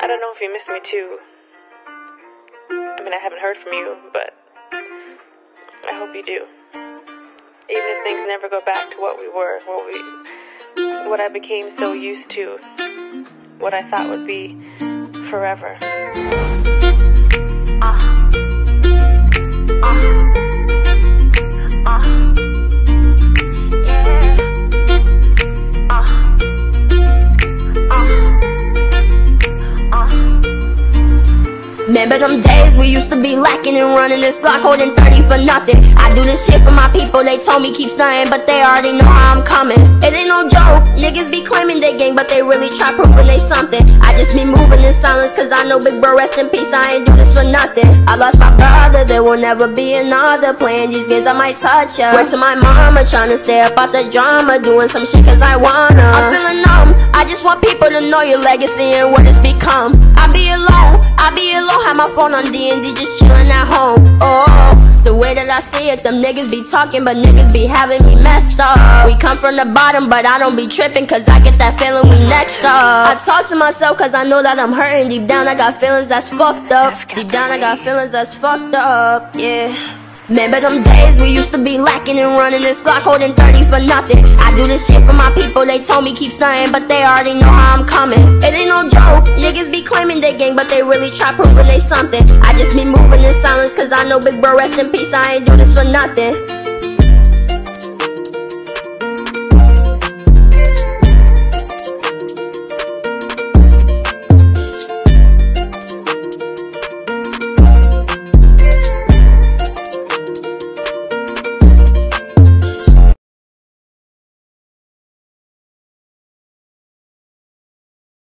I don't know if you miss me too. I mean, I haven't heard from you, but I hope you do. Even if things never go back to what we were, what we, what I became so used to, what I thought would be forever. Remember them days we used to be lacking and running this Glock holding 30 for nothing. I do this shit for my people, they told me keep stunting, but they already know how I'm coming. It ain't no joke, niggas be claiming they gang, but they really try proving they something. I just be moving in silence, cause I know Big Bro rest in peace, I ain't do this for nothing. I lost my brother, there will never be another. Playing these games, I might touch ya. Went to my mama, trying to stay up out the drama, doing some shit cause I wanna. I'm feeling numb, I just want people to know your legacy and what it's become. I be alone, I be alone, have my phone on D&D, just chillin' at home. Oh, the way that I see it, them niggas be talking, but niggas be having me messed up. We come from the bottom, but I don't be tripping, cause I get that feeling we next up. I talk to myself, cause I know that I'm hurting. Deep down, I got feelings that's fucked up. Deep down, I got feelings that's fucked up, yeah. Remember them days we used to be lacking and running this Glock holding 30 for nothing. I do this shit for my people, they told me keep stunting, but they already know how I'm coming. It ain't no joke, niggas be claiming they gang, but they really try proving they something. I just be moving in silence, cause I know Big Bro rest in peace, I ain't do this for nothing.